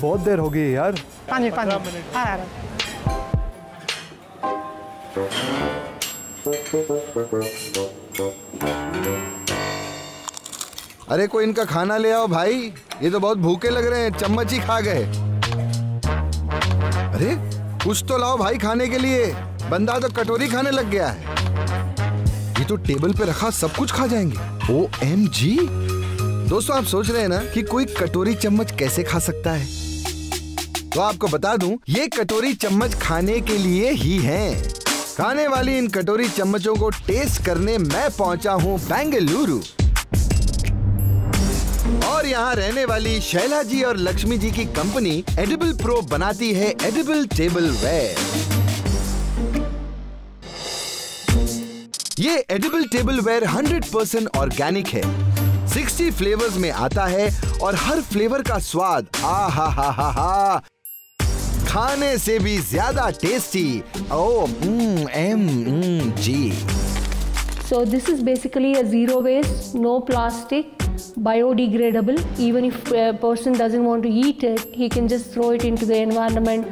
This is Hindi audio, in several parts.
बहुत देर हो गई यार। पाँच मिनट पाँच मिनट। आ रहा है। अरे कोई इनका खाना ले आओ भाई। ये तो बहुत भूखे लग रहे हैं चम्मच ही खा गए। अरे कुछ तो लाओ भाई खाने के लिए। बंदा तो कटोरी खाने लग गया है। ये तो टेबल पे रखा सब कुछ खा जाएँगे। ओ एम जी दोस्तों आप सोच रहे हैं ना कि कोई कटोरी चम्मच कैसे खा सकता है? तो आपको बता दूँ, ये कटोरी चम्मच खाने के लिए ही हैं। खाने वाली इन कटोरी चम्मचों को टेस्ट करने मैं पहुँचा हूँ बेंगलुरु। और यहाँ रहने वाली शैला जी और लक्ष्मी जी की कंपनी एडिबल प्रो बनाती है एडिबल टेबल वेयर ये एडिबल टेबल वेयर 100% ऑर्गेनिक है। 60 फ्लेवर्स में आता है और हर फ्लेवर का स्वाद आ हा हा हा हा खाने से भी ज़्यादा tasty O hmm, M hmm, ji. So this is basically a zero waste no plastic biodegradable even if person doesn't want to eat it he can just throw it in the environment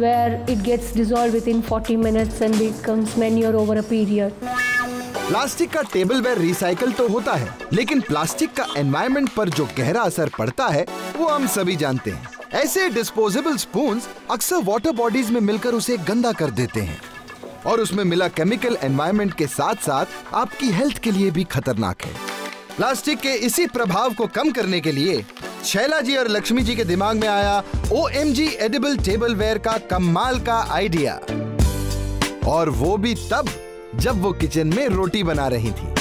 where it gets dissolve within forty minutes and it comes over a period plastic का टेबल वेयर रिसाइकल तो होता है लेकिन प्लास्टिक का एनवायरमेंट पर जो गहरा असर पड़ता है वो हम सभी जानते हैं। ऐसे डिस्पोजेबल स्पून अक्सर वाटर बॉडीज में मिलकर उसे गंदा कर देते हैं। और उसमें मिला केमिकल एनवायरनमेंट के साथ साथ आपकी हेल्थ के लिए भी खतरनाक है। प्लास्टिक के इसी प्रभाव को कम करने के लिए शैला जी और लक्ष्मी जी के दिमाग में आया O M G edible tableware का कमाल का आइडिया और वो भी तब जब वो किचन में रोटी बना रही थी।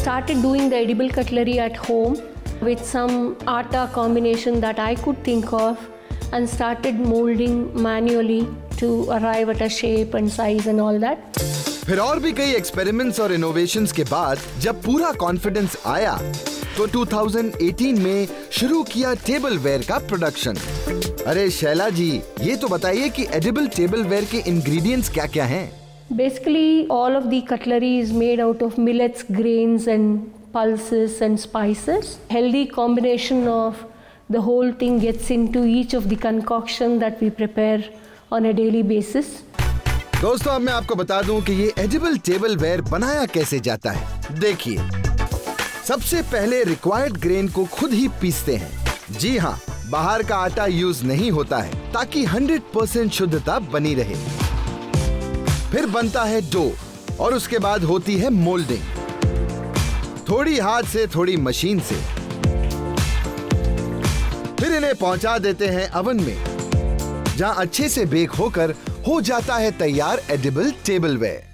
Started doing the edible cutlery at home. with some atta combination that I could think of and started molding manually to arrive at a shape and size and all that. फिर और भी कई एक्सपेरिमेंट्स और इनोवेशन के बाद जब पूरा कॉन्फिडेंस आया तो 2018 में शुरू किया टेबल वेयर का प्रोडक्शन अरे शैला जी ये तो बताइए कि एडिबल टेबल वेयर के इंग्रेडिएंट्स क्या क्या हैं? Basically all of the cutlery is made out of millets grains and pulses and spices. Healthy combination of the whole thing gets into each of the concoction that we prepare on a daily basis. दोस्तों, अब मैं आपको बता दूँ कि ये एडिबल टेबल वेयर बनाया कैसे जाता है देखिए, सबसे पहले रिक्वायर्ड ग्रेन को खुद ही पीसते हैं जी हाँ बाहर का आटा यूज़ नहीं होता है, ताकि 100% शुद्धता बनी रहे फिर बनता है डो, और उसके बाद होती है मोल्डिंग थोड़ी हाथ से, थोड़ी मशीन से। फिर इन्हें पहुँचा देते हैं अवन में, जहाँ अच्छे से बेक होकर हो जाता है तैयार एडिबल टेबल वेयर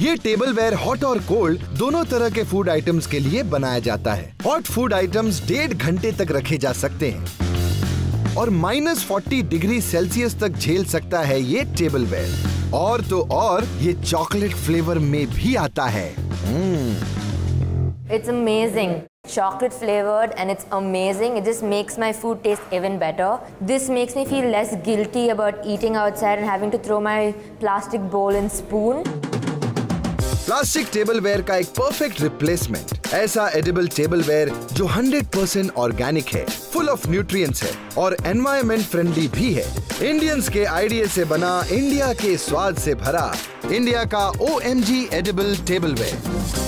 ये टेबल वेयर हॉट और कोल्ड दोनों तरह के फ़ूड आइटम्स के लिए बनाया जाता है। हॉट फ़ूड आइटम्स डेढ़ घंटे तक रखे जा सकते हैं और माइनस फोर्टी डिग्री सेल्सियस तक झेल सकता है ये टेबल वेयर और तो और ये चॉकलेट फ्लेवर में भी आता है। Mm. It's amazing. Chocolate flavored and it's amazing. It just makes my food taste even better. This makes me feel less guilty about eating outside and having to throw my plastic bowl and spoon. Plastic tableware का एक परफेक्ट रिप्लेसमेंट ऐसा एडिबल टेबल वेयर जो 100% ऑर्गेनिक है फुल ऑफ़ न्यूट्रिएंट्स है और एनवायरमेंट फ्रेंडली भी है. इंडियंस के आइडिया से बना इंडिया के स्वाद से भरा इंडिया का ओ एडिबल टेबल वेयर